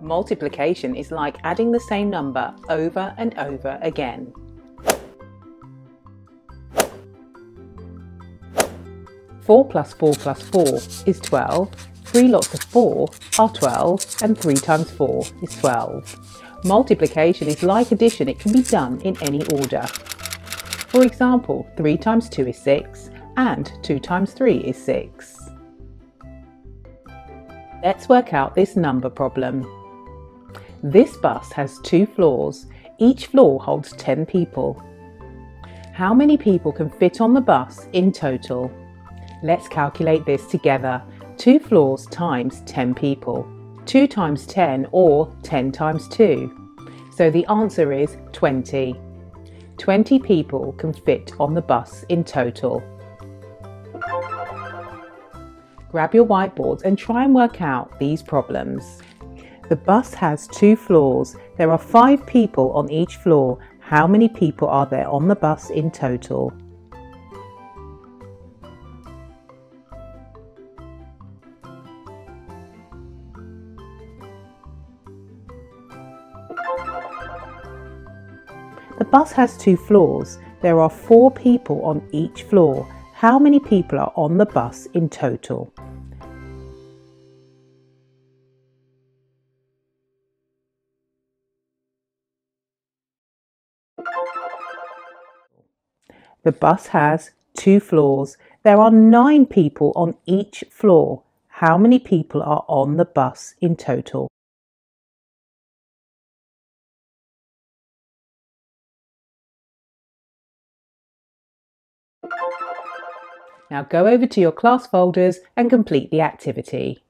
Multiplication is like adding the same number over and over again. Four plus four plus four is 12, three lots of four are 12, and three times four is 12. Multiplication is like addition, it can be done in any order. For example, 3 times 2 is 6, and 2 times 3 is 6. Let's work out this number problem. This bus has two floors. Each floor holds 10 people. How many people can fit on the bus in total? Let's calculate this together. Two floors times 10 people. 2 times 10 or 10 times 2. So the answer is 20. 20 people can fit on the bus in total. Grab your whiteboards and try and work out these problems. The bus has two floors. There are five people on each floor. How many people are there on the bus in total? The bus has two floors. There are four people on each floor. How many people are on the bus in total? The bus has two floors. There are nine people on each floor. How many people are on the bus in total? Now go over to your class folders and complete the activity.